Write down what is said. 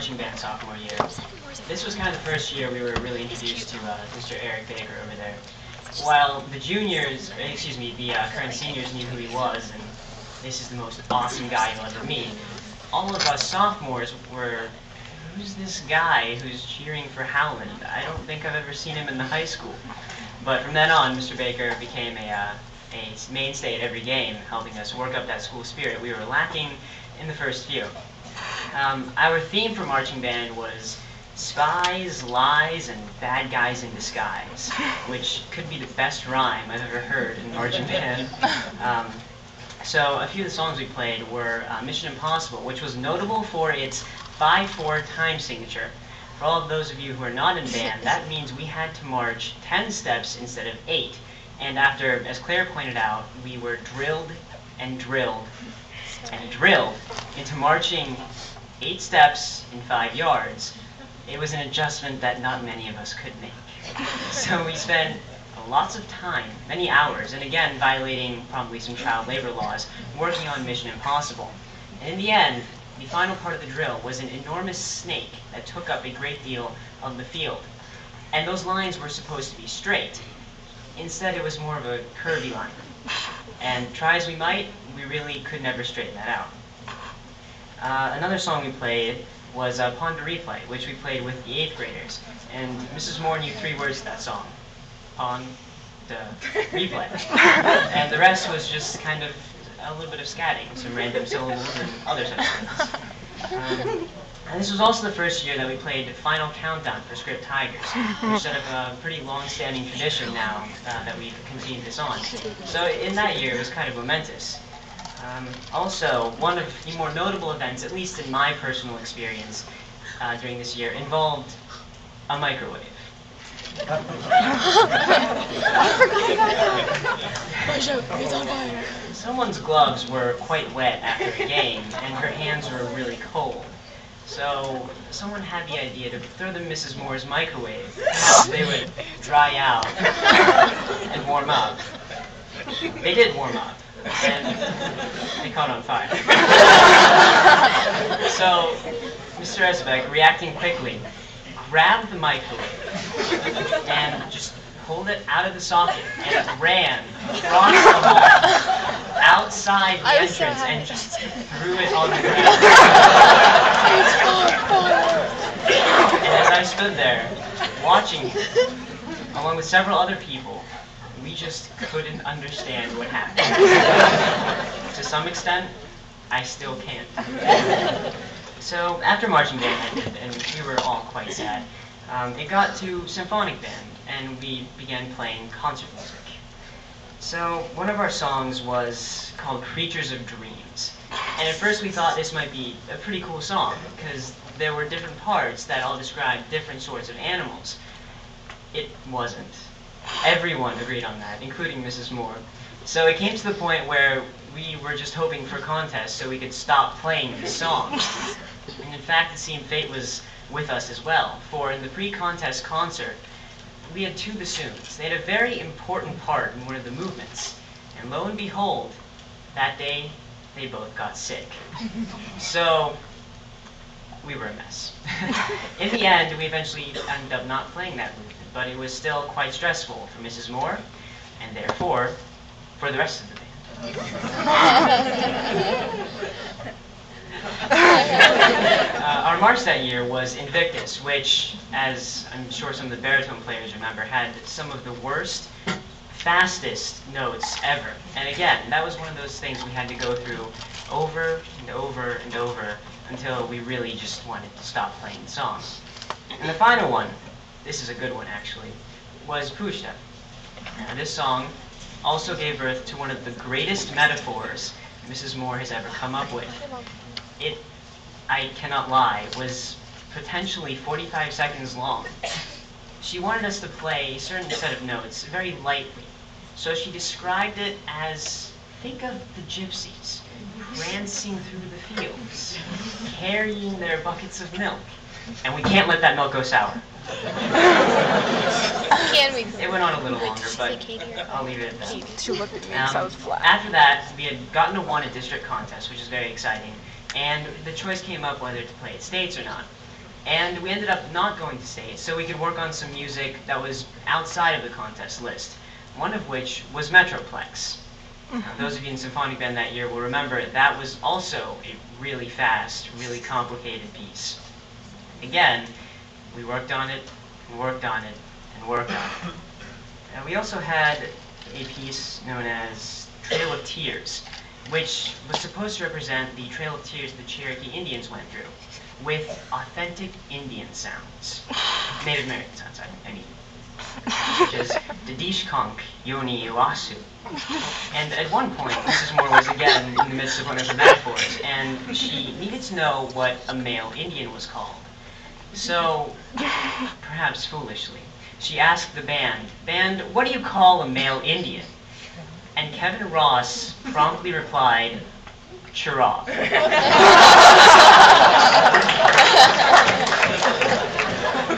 marching band sophomore year. This was kind of the first year we were really introduced to uh, Mr. Eric Baker over there. While the juniors, excuse me, the uh, current seniors knew who he was, and this is the most awesome guy you'll ever meet, all of us sophomores were, who's this guy who's cheering for Howland? I don't think I've ever seen him in the high school. But from then on, Mr. Baker became a, uh, a mainstay at every game, helping us work up that school spirit we were lacking in the first few. Um, our theme for marching band was spies, lies, and bad guys in disguise, which could be the best rhyme I've ever heard in marching band. Um, so a few of the songs we played were uh, Mission Impossible, which was notable for its 5-4 time signature. For all of those of you who are not in band, that means we had to march 10 steps instead of 8. And after, as Claire pointed out, we were drilled and drilled and drilled into marching 8 steps in 5 yards. It was an adjustment that not many of us could make. So we spent lots of time, many hours, and again violating probably some child labor laws, working on Mission Impossible. And in the end, the final part of the drill was an enormous snake that took up a great deal of the field. And those lines were supposed to be straight. Instead, it was more of a curvy line. And try as we might, we really could never straighten that out. Uh, another song we played was uh, Pon de Replay, which we played with the 8th graders. And Mrs. Moore knew three words to that song. Pon de replay. and the rest was just kind of a little bit of scatting, some random syllables and other such things. Um, and this was also the first year that we played the Final Countdown for Script Tigers, which set up a pretty long-standing tradition now uh, that we've continued this on. So in that year, it was kind of momentous. Um, also, one of the more notable events, at least in my personal experience uh, during this year, involved a microwave. Someone's gloves were quite wet after a game, and her hands were really cold. So someone had the idea to throw them Mrs. Moore's microwave. They would dry out and warm up. They did warm up, and they caught on fire. so Mr. Esbeck, reacting quickly, grabbed the microwave and just pulled it out of the socket and ran across the hall outside the entrance and just threw it on the ground. and as I stood there watching along with several other people, we just couldn't understand what happened. to some extent, I still can't. So after marching band ended, and we were all quite sad, um, it got to symphonic band, and we began playing concert music. So one of our songs was called Creatures of Dreams. And at first we thought this might be a pretty cool song, because there were different parts that all described different sorts of animals. It wasn't. Everyone agreed on that, including Mrs. Moore. So it came to the point where we were just hoping for contests so we could stop playing this song. And in fact, it seemed fate was with us as well, for in the pre-contest concert, we had two bassoons. They had a very important part in one of the movements. And lo and behold, that day, they both got sick. So, we were a mess. in the end, we eventually ended up not playing that movement, but it was still quite stressful for Mrs. Moore, and therefore, for the rest of the band. uh, our march that year was Invictus, which, as I'm sure some of the baritone players remember, had some of the worst, fastest notes ever. And again, that was one of those things we had to go through over and over and over until we really just wanted to stop playing the song. And the final one, this is a good one actually, was Puszta. Now this song also gave birth to one of the greatest metaphors Mrs. Moore has ever come up with it, I cannot lie, was potentially 45 seconds long. She wanted us to play a certain set of notes very lightly. So she described it as, think of the gypsies prancing through the fields, carrying their buckets of milk. And we can't let that milk go sour. Can we? It went on a little longer, but I'll leave it at that. She looked at me so I was Um, flat. after that, we had gotten to one a district contest, which is very exciting, and the choice came up whether to play at States or not. And we ended up not going to states, so we could work on some music that was outside of the contest list, one of which was Metroplex. Now, those of you in symphonic band that year will remember that was also a really fast, really complicated piece. Again, we worked on it, and worked on it, and worked on it. And we also had a piece known as Trail of Tears, which was supposed to represent the Trail of Tears the Cherokee Indians went through, with authentic Indian sounds, Native American sounds, I mean, such as Didish Konk Yoni Iwasu. And at one point, Mrs. Moore was again in the midst of one of her metaphors, and she needed to know what a male Indian was called. So, perhaps foolishly, she asked the band, Band, what do you call a male Indian? And Kevin Ross promptly replied, Chirag.